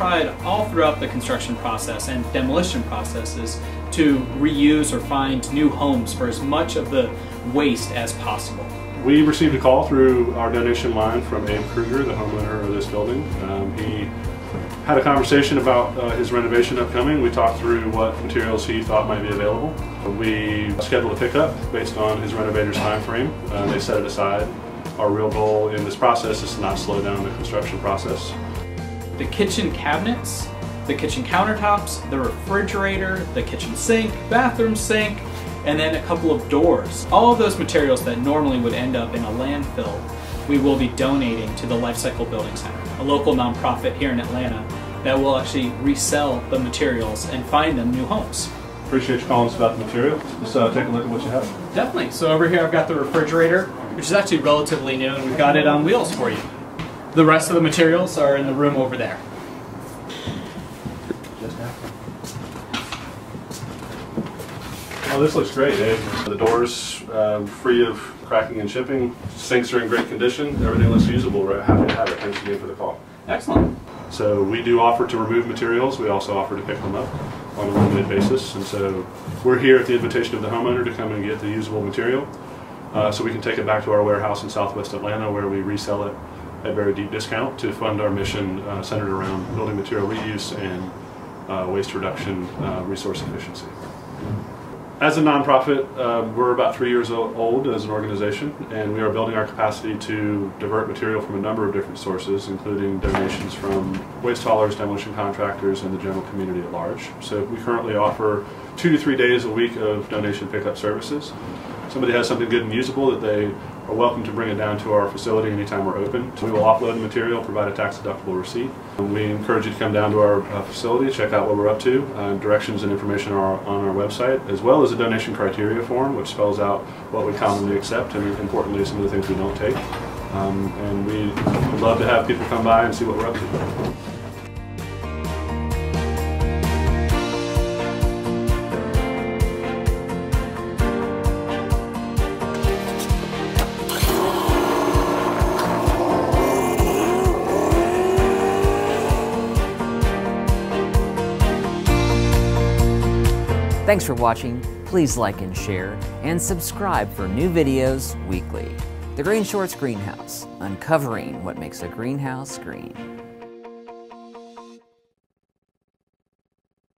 tried all throughout the construction process and demolition processes to reuse or find new homes for as much of the waste as possible. We received a call through our donation line from Abe Kruger, the homeowner of this building. Um, he had a conversation about uh, his renovation upcoming. We talked through what materials he thought might be available. We scheduled a pickup based on his renovator's time frame. Uh, they set it aside. Our real goal in this process is to not slow down the construction process. The kitchen cabinets, the kitchen countertops, the refrigerator, the kitchen sink, bathroom sink, and then a couple of doors. All of those materials that normally would end up in a landfill, we will be donating to the Lifecycle Building Center, a local nonprofit here in Atlanta that will actually resell the materials and find them new homes. Appreciate your comments about the material. Let's uh, take a look at what you have. Definitely. So over here I've got the refrigerator, which is actually relatively new, and we've got it on wheels for you. The rest of the materials are in the room over there. Just now. Oh, this looks great, Dave. The doors uh, free of cracking and chipping. Sinks are in great condition. Everything looks usable. Right? Happy to have it. Thanks again for the call. Excellent. So we do offer to remove materials. We also offer to pick them up on a limited basis. And so we're here at the invitation of the homeowner to come and get the usable material. Uh, so we can take it back to our warehouse in Southwest Atlanta where we resell it at very deep discount to fund our mission uh, centered around building material reuse and uh, waste reduction, uh, resource efficiency. As a nonprofit, uh, we're about three years old as an organization, and we are building our capacity to divert material from a number of different sources, including donations from waste haulers, demolition contractors, and the general community at large. So we currently offer two to three days a week of donation pickup services. Somebody has something good and usable that they are welcome to bring it down to our facility anytime we're open. We will offload the material, provide a tax deductible receipt. We encourage you to come down to our uh, facility, check out what we're up to. Uh, directions and information are on our website, as well as a donation criteria form, which spells out what we commonly accept and importantly some of the things we don't take. Um, and we would love to have people come by and see what we're up to. Thanks for watching. Please like and share, and subscribe for new videos weekly. The GreenShortz Greenhouse, uncovering what makes a greenhouse green.